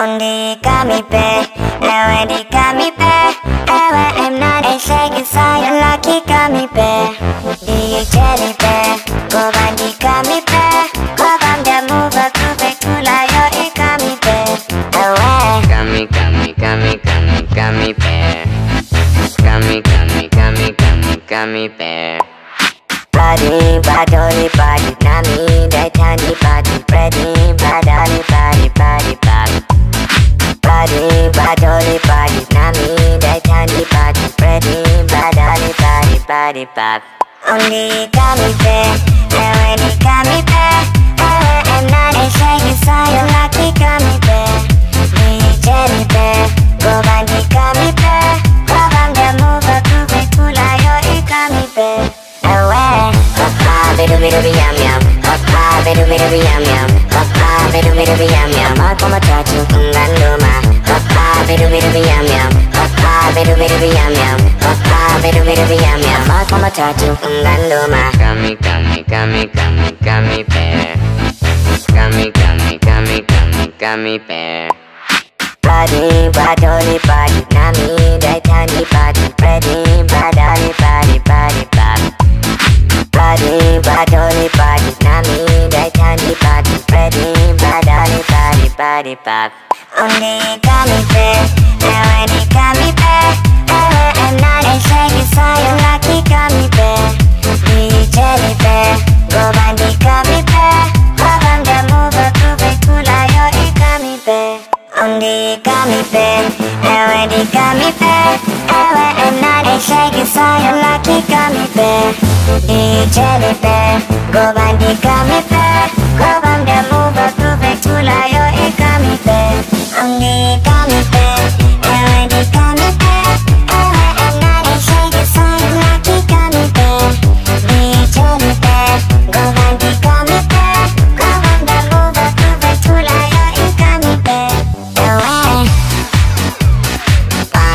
Only got me back, already got me back. Ever am not a shaking sign, you lucky got me back. The jelly bear, go on the got me back. Go on the move, a group, cool, yo, it got me back. Away. Gummy, gummy, gummy, gummy, gummy bear. Gummy, gummy, gummy, gummy, gummy bear. Body, body, body, nami, that tiny body, ready, body, body, body. Only got me there, already got me there. Ever and not a shaking sign, you lucky got me there. Me, jelly bear, go bandy got me there. Go on the move, a groove, a cool, yo, it got me there. Away. Papa, bidu bidu bi yum yum. Papa, bidu bidu bi yum yum. Papa, bidu bidu bi yum yum. Marco Machachi, Nganduma. Papa, bidu bidu bi yum yum. Papa, bidu bidu bi yum yum. Papa, bidu bidu bi yum yum. Marco Machachi, Nganduma. Gummy, bear. Body, body, body, body, body, body, body, body. Body, body, body, body, body, body, body, body. Only Got me there, already got me there. And not a shaking sign, you lucky got me there. The jelly bear, go bandy got me there. Go on the move, a groove, a cool,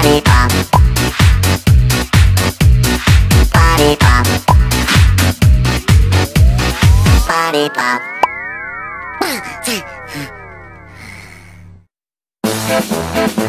Body pop. Body pop. Body pop.